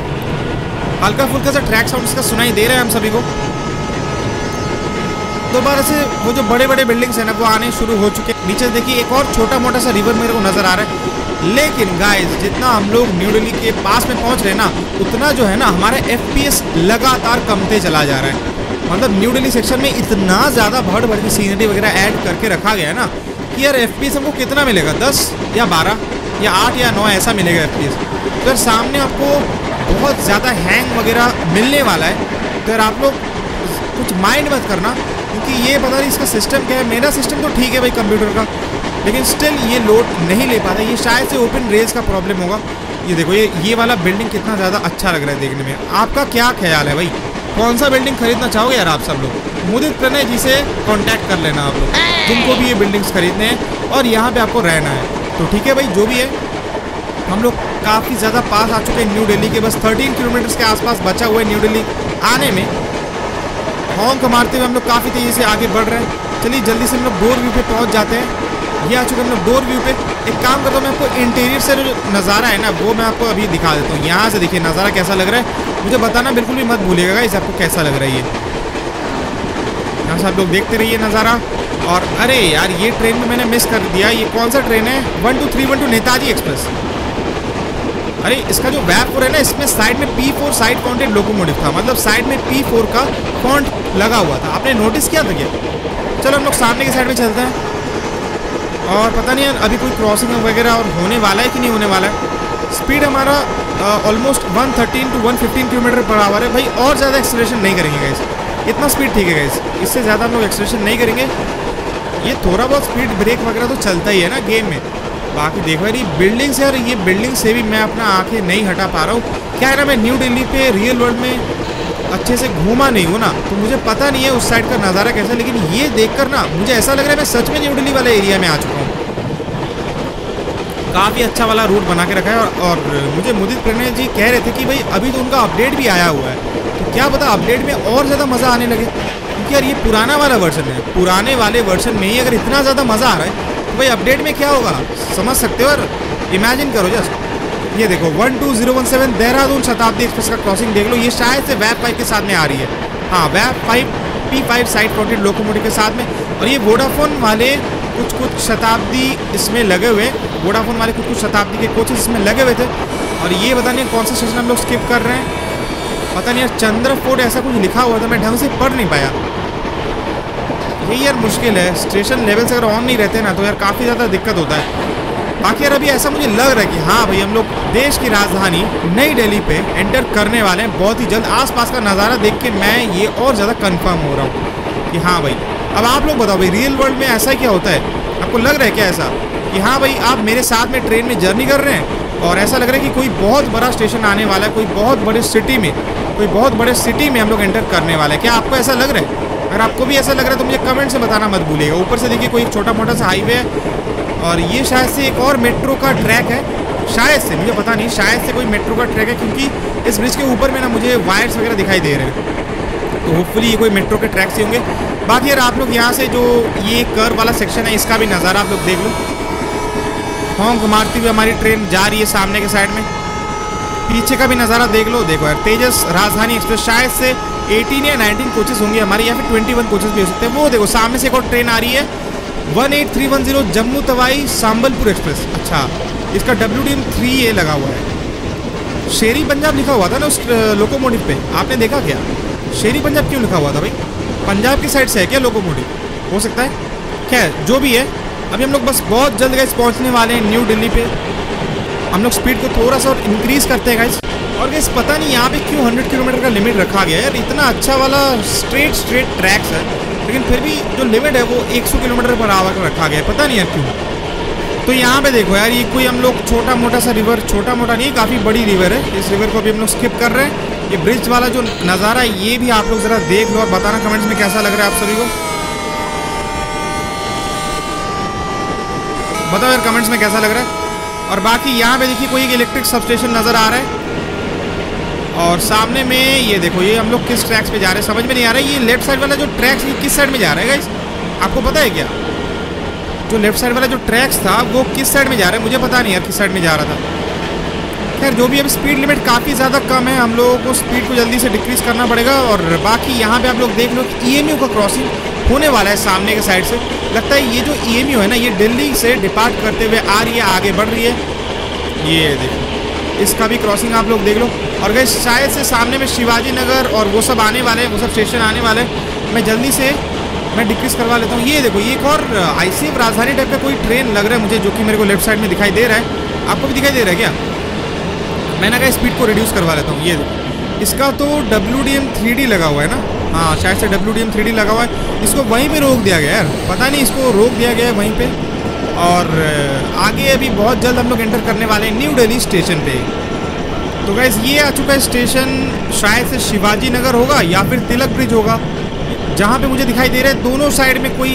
हल्का फुल्का सा ट्रैक साउंड इसका सुनाई दे रहा है हम सभी को। दोबारा से वो जो बड़े बड़े बिल्डिंग्स है ना, वो आने शुरू हो चुके हैं। नीचे देखिए, एक और छोटा मोटा सा रिवर मेरे को नज़र आ रहा है। लेकिन गाइस जितना हम लोग न्यू दिल्ली के पास में पहुँच रहे हैं ना, उतना जो है ना, हमारा एफपीएस लगातार कमते चला जा रहा है। मतलब न्यू दिल्ली सेक्शन में इतना ज़्यादा भड़ भड़ की सीनरी वगैरह ऐड करके रखा गया है ना, कि यार एफपीएस हमको कितना मिलेगा? दस या बारह या आठ या नौ ऐसा मिलेगा एफ़ पी तो सामने आपको बहुत ज़्यादा हैंग वगैरह मिलने वाला है। तो आप लोग कुछ माइंड मत करना। क्योंकि ये पता नहीं इसका सिस्टम क्या है। मेरा सिस्टम तो ठीक है भाई कंप्यूटर का, लेकिन स्टिल ये लोड नहीं ले पाता। ये शायद से ओपन रेज का प्रॉब्लम होगा। ये देखो, ये ये वाला बिल्डिंग कितना ज़्यादा अच्छा लग रहा है देखने में। आपका क्या ख्याल है भाई? कौन सा बिल्डिंग खरीदना चाहोगे यार आप सब लोग? मुदित प्रणय जी से कॉन्टैक्ट कर लेना आप लोग, जिनको भी ये बिल्डिंग्स खरीदने हैं और यहाँ पे आपको रहना है। तो ठीक है भाई, जो भी है, हम लोग काफ़ी ज़्यादा पास आ चुके हैं। न्यू दिल्ली के बस 13 किलोमीटर्स के आसपास बचा हुआ है न्यू दिल्ली आने में। हॉन्क मारते हुए हम लोग काफ़ी तेज़ी से आगे बढ़ रहे हैं। चलिए, जल्दी से हम लोग डोर व्यू पे पहुँच जाते हैं। ये आ चुके हम लोग डोर व्यू पे। एक काम करता हूँ, मैं आपको इंटीरियर से जो नज़ारा है ना, वो मैं आपको अभी दिखा देता हूँ। यहाँ से देखिए, नज़ारा कैसा लग रहा है। मुझे बताना बिल्कुल भी मत भूलिएगा इसे आपको कैसा लग रहा है ये। यहाँ से आप लोग देखते रहिए नज़ारा। और अरे यार, ये ट्रेन में मैंने मिस कर दिया। ये कौन सा ट्रेन है? One two three one two Netaji Express. अरे, इसका जो वैप फोर है ना, इसमें साइड में P four side fronted locomotive था। मतलब साइड में पी फोर का फॉन्ट लगा हुआ था। आपने नोटिस किया था क्या? चलो, हम लोग सामने की साइड में चलते हैं। और पता नहीं अभी कोई क्रॉसिंग वगैरह और होने वाला है कि नहीं होने वाला है? स्पीड हमारा almost one thirteen to one fifteen kilometre per hour है। भाई, और ज़्यादा एक्सलेशन नहीं करेंगे गाइस इतना स्पीड ठीक है गाइस इससे ज़्यादा हम लोग एक्सलेशन नहीं करेंगे। ये थोड़ा बहुत स्पीड ब्रेक वगैरह तो चलता ही है ना गेम में। बाकी देखो ये बिल्डिंग से यार ये बिल्डिंग से भी मैं अपना आँखें नहीं हटा पा रहा हूँ। क्या है ना मैं न्यू दिल्ली पे रियल वर्ल्ड में अच्छे से घूमा नहीं हूँ ना तो मुझे पता नहीं है उस साइड का नज़ारा कैसा लेकिन ये देखकर ना मुझे ऐसा लग रहा है मैं सच में न्यू दिल्ली वाले एरिया में आ चुका हूँ। काफ़ी अच्छा वाला रूट बना के रखा है और, और मुझे मुदित प्रणय जी कह रहे थे कि भाई अभी तो उनका अपडेट भी आया हुआ है। तो क्या पता अपडेट में और ज़्यादा मज़ा आने लगे क्योंकि यार ये पुराना वाला वर्जन है। पुराने वाले वर्जन में ही अगर इतना ज़्यादा मज़ा आ रहा है भाई अपडेट में क्या होगा? समझ सकते हो और इमेजिन करो जस्ट ये देखो one two zero one seven Dehradun Shatabdi Express का क्रॉसिंग देख लो। ये शायद से वैब फाइव के साथ में आ रही है। हाँ web five P five side fronted locomotive के साथ में। और ये वोडाफोन वाले कुछ कुछ शताब्दी इसमें लगे हुए वोडाफोन वाले कुछ कुछ शताब्दी के कोचेस इसमें लगे हुए थे। और ये पता नहीं कौन सा स्टेशन हम लोग स्किप कर रहे हैं। पता नहीं यार चंद्र फोर्ट ऐसा कुछ लिखा हुआ था, मैं ढंग से पढ़ नहीं पाया। यही यार मुश्किल है। स्टेशन लेवल से अगर ऑन नहीं रहते ना तो यार काफ़ी ज़्यादा दिक्कत होता है। बाकी यार अभी ऐसा मुझे लग रहा है कि हाँ भाई, हम लोग देश की राजधानी नई दिल्ली पे एंटर करने वाले हैं। बहुत ही जल्द आसपास का नज़ारा देख के मैं ये और ज़्यादा कंफर्म हो रहा हूँ कि हाँ भाई। अब आप लोग बताओ भाई रियल वर्ल्ड में ऐसा क्या होता है? आपको लग रहा है क्या ऐसा? कि हाँ भाई, आप मेरे साथ में ट्रेन में जर्नी कर रहे हैं और ऐसा लग रहा है कि कोई बहुत बड़ा स्टेशन आने वाला है, कोई बहुत बड़े सिटी में, कोई बहुत बड़े सिटी में हम लोग एंटर करने वाले हैं। क्या आपको ऐसा लग रहा है? अगर आपको भी ऐसा लग रहा है तो मुझे कमेंट से बताना मत भूलिएगा। ऊपर से देखिए, कोई छोटा मोटा सा हाईवे है, और ये शायद से एक और मेट्रो का ट्रैक है। शायद से, मुझे पता नहीं, शायद से कोई मेट्रो का ट्रैक है, क्योंकि इस ब्रिज के ऊपर में ना मुझे वायर्स वगैरह दिखाई दे रहे हैं। तो होपफुली ये कोई मेट्रो के ट्रैक से होंगे। बाकी यार, आप लोग यहाँ से जो ये कर वाला सेक्शन है, इसका भी नज़ारा आप लोग देख लो। हॉन्क मारती हुई हमारी ट्रेन जा रही है सामने के साइड में। पीछे का भी नज़ारा देख लो। देखो यार, तेजस राजधानी एक्सप्रेस शायद से 18 या 19 कोचेस होंगे हमारे, या फिर 21 कोचेस भी हो सकते हैं। वो देखो, सामने से एक और ट्रेन आ रही है। 18310 जम्मू तवाई सांबलपुर एक्सप्रेस अच्छा इसका W D M three A लगा हुआ है। शेरी पंजाब लिखा हुआ था ना उस लोकोमोटिव पे। आपने देखा क्या? शेरी पंजाब क्यों लिखा हुआ था भाई? पंजाब की साइड से है क्या लोकोमोटिव हो सकता है? खैर, जो भी है, अभी हम लोग बस बहुत जल्द गाइस पहुँचने वाले हैं न्यू दिल्ली पे। हम लोग स्पीड को थोड़ा सा और इंक्रीज करते हैं गाइस और गाइस पता नहीं यहाँ पे क्यों 100 किलोमीटर का लिमिट रखा गया यार। इतना अच्छा वाला स्ट्रेट स्ट्रेट ट्रैक्स है। लेकिन फिर भी जो लिमिट है वो 100 किलोमीटर पर आवर रखा गया है। पता नहीं यार क्यों। तो यहाँ पे देखो यार, ये कोई हम लोग छोटा मोटा सा रिवर छोटा मोटा नहीं, काफ़ी बड़ी रिवर है। इस रिवर को अभी हम लोग स्किप कर रहे हैं। ये ब्रिज वाला जो नज़ारा है, ये भी आप लोग ज़रा देख लो और बताना कमेंट्स में कैसा लग रहा है आप सभी को। बताओ यार कमेंट्स में कैसा लग रहा है। और बाकी यहाँ पे देखिए कोई एक इलेक्ट्रिक सबस्टेशन नज़र आ रहा है। और सामने में ये देखो, ये हम लोग किस ट्रैक्स पे जा रहे हैं? समझ में नहीं आ रहा है, ये लेफ़्ट साइड वाला जो ट्रैक्स ये किस साइड में जा रहा है गाइस आपको पता है क्या? जो लेफ़्ट साइड वाला जो ट्रैक्स था, वो किस साइड में जा रहा है? मुझे पता नहीं यार, किस साइड में जा रहा था। खैर, जो भी अब स्पीड लिमिट काफ़ी ज़्यादा कम है, हम लोगों को स्पीड को जल्दी से डिक्रीज करना पड़ेगा और बाकी यहाँ पे आप लोग देख लो कि EMU का क्रॉसिंग होने वाला है सामने के साइड से। लगता है ये जो EMU है ना, ये दिल्ली से डिपार्ट करते हुए आ रही है, आगे बढ़ रही है। ये देखो। इसका भी क्रॉसिंग आप लोग देख लो। और गए शायद से सामने में शिवाजी नगर और वो सब आने वाले हैं, वो सब स्टेशन आने वाले हैं। मैं जल्दी से, मैं डिक्रीज करवा लेता हूँ। ये देखो, ये एक और आईसीएम राजधानी टाइप का कोई ट्रेन लग रहा है मुझे, जो कि मेरे को लेफ़्ट साइड में दिखाई दे रहा है। आपको भी दिखाई दे रहा है क्या? मैंने कहा स्पीड को रिड्यूस करवा लेता हूँ। ये देखो, इसका तो W D M three D लगा हुआ है ना? हाँ शायद से W D M three D लगा हुआ है। इसको वहीं पर रोक दिया गया यार। पता नहीं इसको रोक दिया गया है वहीं पे। और आगे अभी बहुत जल्द हम लोग एंटर करने वाले हैं न्यू दिल्ली स्टेशन पे। तो गैस ये आ चुका है स्टेशन शायद से शिवाजी नगर होगा या फिर तिलक ब्रिज होगा, जहाँ पे मुझे दिखाई दे रहा है दोनों साइड में कोई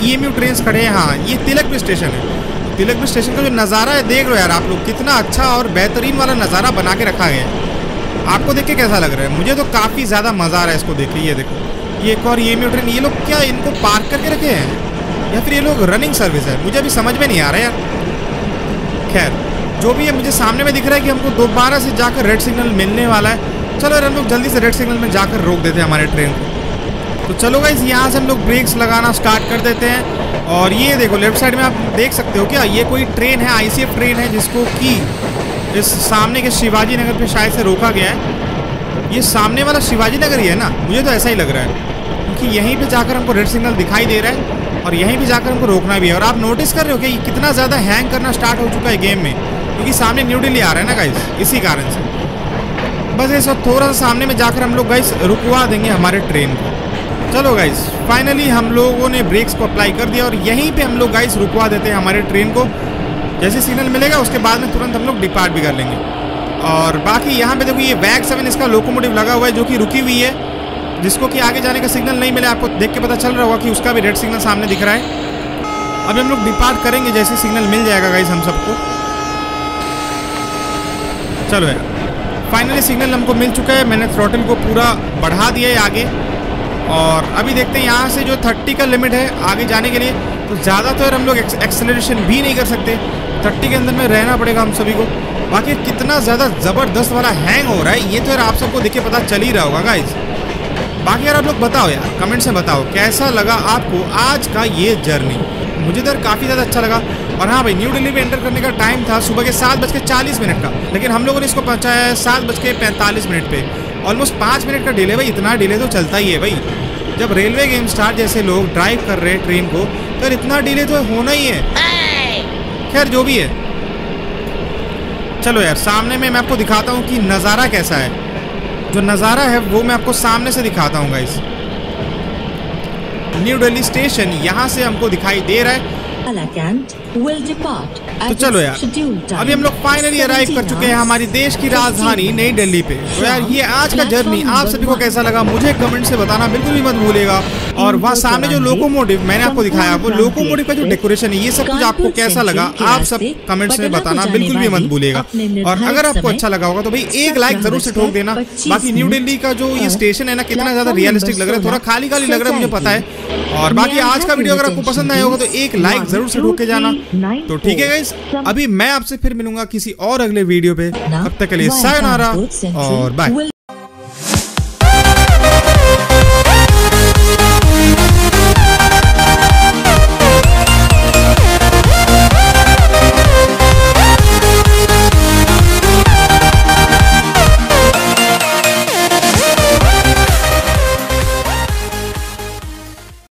ई एम ट्रेन खड़े हैं। हाँ ये तिलक ब्रिज स्टेशन है। तिलक ब्रिज स्टेशन का जो नज़ारा है, देख लो यार आप लोग, कितना अच्छा और बेहतरीन वाला नज़ारा बना के रखा गया है। आपको देख के कैसा लग रहा है? मुझे तो काफ़ी ज़्यादा मज़ा आ रहा है इसको देख ये देखो, ये एक और ये म्यू ट्रेन ये लोग क्या इनको पार्क करके रखे हैं? या फिर ये लोग रनिंग सर्विस है? मुझे अभी समझ में नहीं आ रहा यार। खैर, जो भी है मुझे सामने में दिख रहा है कि हमको दोबारा से जाकर रेड सिग्नल मिलने वाला है। चलो यार, हम लोग जल्दी से रेड सिग्नल में जाकर रोक देते हैं हमारे ट्रेन को। तो चलो गाइस यहाँ से हम लोग ब्रेक्स लगाना स्टार्ट कर देते हैं। और ये देखो लेफ़्ट साइड में आप देख सकते हो क्या? ये कोई ट्रेन है आईसीएफ ट्रेन है, जिसको कि इस सामने के शिवाजी नगर पे शायद से रोका गया है। ये सामने वाला शिवाजी नगर ही है ना? मुझे तो ऐसा ही लग रहा है। क्योंकि यहीं पे जाकर हमको रेड सिग्नल दिखाई दे रहा है। और यहीं पे जाकर हमको रोकना भी है। और आप नोटिस कर रहे हो कि कितना ज़्यादा हैंग करना स्टार्ट हो चुका है गेम में। क्योंकि सामने न्यू दिल्ली आ रहा है ना गाइस इसी कारण से। बस इस वक्त थोड़ा सा सामने में जाकर हम लोग गाइस रुकवा देंगे हमारे ट्रेन को। चलो गाइस फाइनली हम लोगों ने ब्रेक्स को अप्लाई कर दिया और यहीं पे हम लोग गाइस रुकवा देते हैं हमारे ट्रेन को। जैसे सिग्नल मिलेगा, उसके बाद में तुरंत हम लोग डिपार्ट भी कर लेंगे। और बाकी यहाँ पे देखो, ये वैग सेवन इसका लोकोमोटिव लगा हुआ है, जो कि रुकी हुई है। जिसको कि आगे जाने का सिग्नल नहीं मिला, आपको देख के पता चल रहा होगा कि उसका भी रेड सिग्नल सामने दिख रहा है। अभी हम लोग डिपार्ट करेंगे, जैसे सिग्नल मिल जाएगा गाइज़ हम सबको। चलो यार। फाइनली सिग्नल हमको मिल चुका है, मैंने थ्रोटल को पूरा बढ़ा दिया है आगे। और अभी देखते हैं, यहाँ से जो 30 का लिमिट है, आगे जाने के लिए तो ज़्यादा तो हम लोग एक्सेलरेशन भी नहीं कर सकते। 30 के अंदर में रहना पड़ेगा हम सभी को। बाकी कितना ज़्यादा ज़बरदस्त वाला हैंग हो रहा है, ये तो यार आप सबको देख के पता चल ही रहा होगा गाइज़ बाकी यार आप लोग बताओ यार कमेंट से बताओ, कैसा लगा आपको आज का ये जर्नी मुझे तो काफ़ी ज़्यादा अच्छा लगा। और हाँ भाई न्यू दिल्ली में एंटर करने का टाइम था सुबह के सात बज के चालीस मिनट का, लेकिन हम लोगों ने इसको पहुँचाया है सात बज के पैंतालीस मिनट पे। ऑलमोस्ट पाँच मिनट का डिले भाई, इतना डिले तो चलता ही है भाई। जब रेलवे गेम स्टार जैसे लोग ड्राइव कर रहे हैं ट्रेन को तो इतना डिले तो होना ही है। खैर, जो भी है। चलो यार, सामने में मैं आपको दिखाता हूँ कि नज़ारा कैसा है। जो नज़ारा है, वो मैं आपको सामने से दिखाता हूँ गाइस न्यू दिल्ली स्टेशन यहाँ से हमको दिखाई दे रहा है। तो चलो यार अभी हम लोग फाइनली अराइव कर चुके हैं हमारी देश की राजधानी नई दिल्ली पे। तो यार ये आज का जर्नी आप सभी को कैसा लगा मुझे कमेंट से बताना बिल्कुल भी मत भूलेगा। और वहाँ सामने जो लोकोमोटिव मैंने आपको दिखाया वो लोकोमोटिव का जो डेकोरेशन है ये सब कुछ आपको कैसा लगा आप सब कमेंट्स में बताना बिल्कुल भी मत भूलेगा। और अगर आपको अच्छा लगा होगा तो भाई एक लाइक ज़रूर से ठोक देना। बाकी न्यू दिल्ली का जो ये स्टेशन है ना कितना ज़्यादा रियलिस्टिक लग रहा है थोड़ा खाली खाली लग रहा है मुझे पता है। और बाकी आज का वीडियो अगर आपको पसंद आया होगा तो एक लाइक ज़रूर से ठोक के जाना। तो ठीक है गाइस अभी मैं आपसे फिर मिलूँगा किसी और अगले वीडियो पे। तब तक के लिए सायनारा और बाय